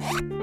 Bye.